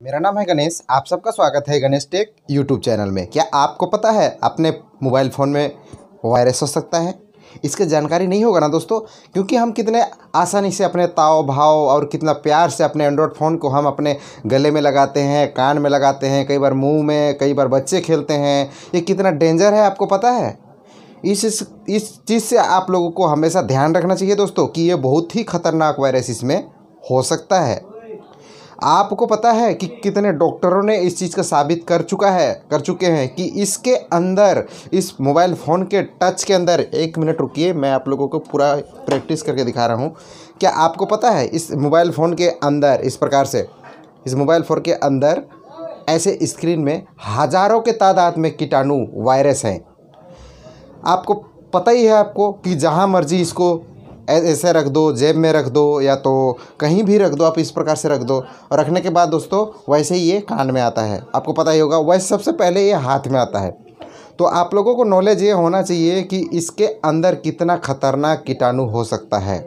मेरा नाम है गणेश, आप सबका स्वागत है गणेश टेक यूट्यूब चैनल में। क्या आपको पता है, अपने मोबाइल फ़ोन में वायरस हो सकता है? इसकी जानकारी नहीं होगा ना दोस्तों, क्योंकि हम कितने आसानी से अपने ताव भाव और कितना प्यार से अपने एंड्रॉयड फ़ोन को हम अपने गले में लगाते हैं, कान में लगाते हैं, कई बार मुँह में, कई बार बच्चे खेलते हैं। ये कितना डेंजर है, आपको पता है? इस इस चीज़ से आप लोगों को हमेशा ध्यान रखना चाहिए दोस्तों कि ये बहुत ही ख़तरनाक वायरस इसमें हो सकता है। आपको पता है कि कितने डॉक्टरों ने इस चीज़ का साबित कर चुका है, कर चुके हैं कि इसके अंदर, इस मोबाइल फ़ोन के टच के अंदर, एक मिनट रुकिए, मैं आप लोगों को पूरा प्रैक्टिस करके दिखा रहा हूँ। क्या आपको पता है इस मोबाइल फ़ोन के अंदर, इस प्रकार से, इस मोबाइल फ़ोन के अंदर ऐसे स्क्रीन में हज़ारों के तादाद में कीटाणु वायरस हैं। आपको पता ही है आपको कि जहाँ मर्ज़ी इसको ऐसे रख दो, जेब में रख दो, या तो कहीं भी रख दो, आप इस प्रकार से रख दो। और रखने के बाद दोस्तों, वैसे ही ये कान में आता है। आपको पता ही होगा, वैसे सबसे पहले ये हाथ में आता है। तो आप लोगों को नॉलेज ये होना चाहिए कि इसके अंदर कितना खतरनाक कीटाणु हो सकता है।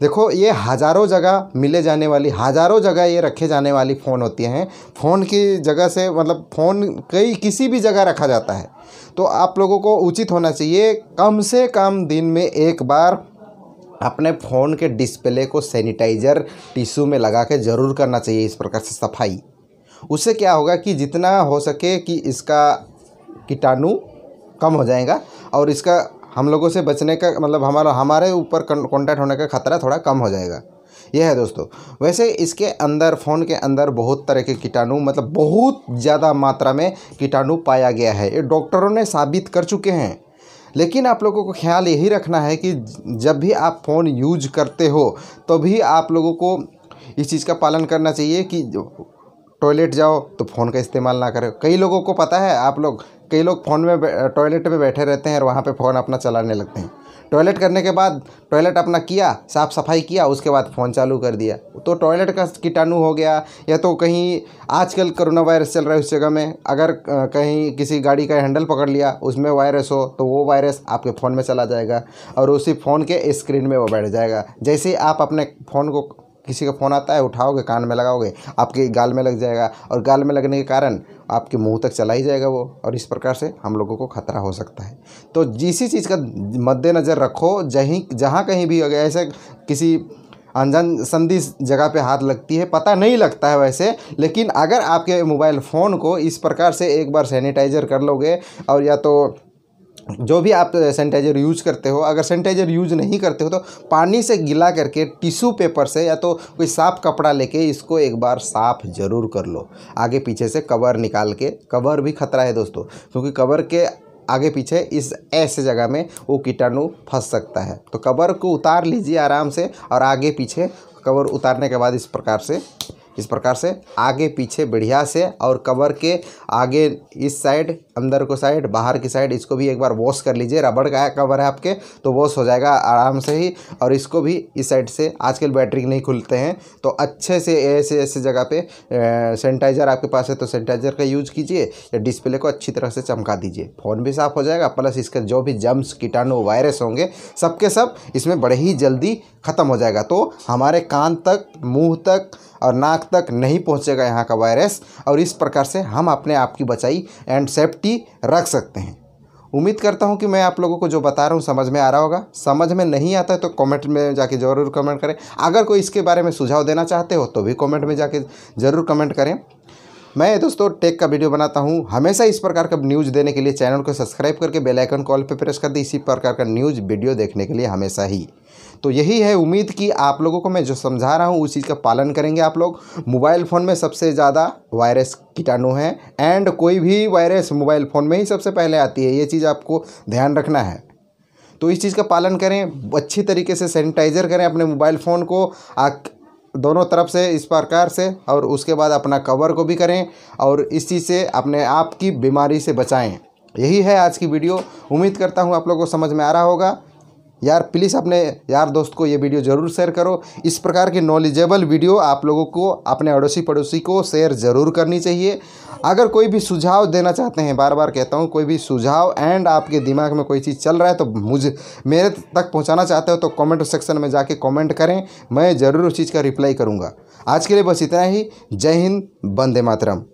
देखो, ये हज़ारों जगह मिले जाने वाली, हज़ारों जगह ये रखे जाने वाली फ़ोन होती हैं। फ़ोन की जगह से मतलब फ़ोन कई, किसी भी जगह रखा जाता है। तो आप लोगों को उचित होना चाहिए, कम से कम दिन में एक बार अपने फ़ोन के डिस्प्ले को सैनिटाइज़र टिश्यू में लगा के ज़रूर करना चाहिए इस प्रकार से सफ़ाई। उससे क्या होगा कि जितना हो सके कि इसका कीटाणु कम हो जाएगा और इसका हम लोगों से बचने का मतलब हमारा, हमारे ऊपर कॉन्टैक्ट होने का ख़तरा थोड़ा कम हो जाएगा। यह है दोस्तों, वैसे इसके अंदर, फ़ोन के अंदर बहुत तरह के कीटाणु मतलब बहुत ज़्यादा मात्रा में कीटाणु पाया गया है। ये डॉक्टरों ने साबित कर चुके हैं। लेकिन आप लोगों को ख्याल यही रखना है कि जब भी आप फ़ोन यूज़ करते हो तो भी आप लोगों को इस चीज़ का पालन करना चाहिए कि टॉयलेट जाओ तो फ़ोन का इस्तेमाल ना करें। कई लोगों को पता है, आप लोग, कई लोग फ़ोन में टॉयलेट में बैठे रहते हैं और वहाँ पर फ़ोन अपना चलाने लगते हैं। टॉयलेट करने के बाद टॉयलेट अपना किया, साफ़ सफ़ाई किया, उसके बाद फ़ोन चालू कर दिया। तो टॉयलेट का कीटाणु हो गया, या तो कहीं आजकल कोरोना वायरस चल रहा है उस जगह में, अगर कहीं किसी गाड़ी का हैंडल पकड़ लिया, उसमें वायरस हो तो वो वायरस आपके फ़ोन में चला जाएगा और उसी फ़ोन के स्क्रीन में वो बैठ जाएगा। जैसे आप अपने फ़ोन को किसी का फ़ोन आता है, उठाओगे, कान में लगाओगे, आपके गाल में लग जाएगा और गाल में लगने के कारण आपके मुँह तक चला ही जाएगा वो और इस प्रकार से हम लोगों को खतरा हो सकता है। तो जिस चीज़ का मद्देनज़र रखो, जहीं, जहाँ कहीं भी अगर ऐसे किसी अनजान संधि जगह पे हाथ लगती है, पता नहीं लगता है वैसे, लेकिन अगर आपके मोबाइल फ़ोन को इस प्रकार से एक बार सैनिटाइज़र कर लोगे और या तो जो भी आप सैनिटाइज़र यूज़ करते हो, अगर सैनिटाइज़र यूज़ नहीं करते हो तो पानी से गिला करके टिश्यू पेपर से या तो कोई साफ़ कपड़ा लेके इसको एक बार साफ़ ज़रूर कर लो। आगे पीछे से कवर निकाल के कवर भी खतरा है दोस्तों, क्योंकि कवर के आगे पीछे इस ऐसे जगह में वो कीटाणु फंस सकता है। तो कवर को उतार लीजिए आराम से और आगे पीछे कवर उतारने के बाद इस प्रकार से इस प्रकार से आगे, पीछे, बढ़िया से और कवर के आगे, इस साइड, अंदर को साइड, बाहर की साइड, इसको भी एक बार वॉश कर लीजिए। रबड़ का कवर है आपके तो वॉश हो जाएगा आराम से ही। और इसको भी इस साइड से, आजकल बैटरी नहीं खुलते हैं तो अच्छे से ऐसे ऐसे जगह पे सैनिटाइज़र आपके पास है तो सैनिटाइज़र का यूज़ कीजिए या डिस्प्ले को अच्छी तरह से चमका दीजिए। फ़ोन भी साफ़ हो जाएगा प्लस इसके जो भी जम्स कीटाणु वायरस होंगे, सबके सब इसमें बड़े ही जल्दी ख़त्म हो जाएगा। तो हमारे कान तक, मुँह तक और नाक तक नहीं पहुंचेगा यहाँ का वायरस और इस प्रकार से हम अपने आप की बचाई एंड सेफ्टी रख सकते हैं। उम्मीद करता हूँ कि मैं आप लोगों को जो बता रहा हूँ समझ में आ रहा होगा। समझ में नहीं आता है तो कमेंट में जाके ज़रूर कमेंट करें। अगर कोई इसके बारे में सुझाव देना चाहते हो तो भी कमेंट में जाके ज़रूर कमेंट करें। मैं दोस्तों टेक का वीडियो बनाता हूँ। हमेशा इस प्रकार का न्यूज़ देने के लिए चैनल को सब्सक्राइब करके बेल आइकन कॉल पर प्रेस कर दी। इसी प्रकार का न्यूज़ वीडियो देखने के लिए हमेशा ही। तो यही है उम्मीद कि आप लोगों को मैं जो समझा रहा हूँ, उस चीज़ का पालन करेंगे आप लोग। मोबाइल फ़ोन में सबसे ज़्यादा वायरस कीटाणु है एंड कोई भी वायरस मोबाइल फ़ोन में ही सबसे पहले आती है, ये चीज़ आपको ध्यान रखना है। तो इस चीज़ का पालन करें, अच्छी तरीके से सैनिटाइज़र करें अपने मोबाइल फ़ोन को दोनों तरफ़ से इस प्रकार से और उसके बाद अपना कवर को भी करें और इस चीज़ से अपने आप की बीमारी से बचाएँ। यही है आज की वीडियो। उम्मीद करता हूँ आप लोगों को समझ में आ रहा होगा। यार प्लीज़ अपने यार दोस्त को ये वीडियो ज़रूर शेयर करो। इस प्रकार की नॉलेजेबल वीडियो आप लोगों को, अपने अड़ोसी पड़ोसी को शेयर ज़रूर करनी चाहिए। अगर कोई भी सुझाव देना चाहते हैं बार बार कहता हूँ, कोई भी सुझाव एंड आपके दिमाग में कोई चीज़ चल रहा है तो मुझे, मेरे तक पहुँचाना चाहते हो तो कॉमेंट सेक्शन में जाके कॉमेंट करें। मैं ज़रूर उस चीज़ का रिप्लाई करूँगा। आज के लिए बस इतना ही। जय हिंद बंदे मातरम।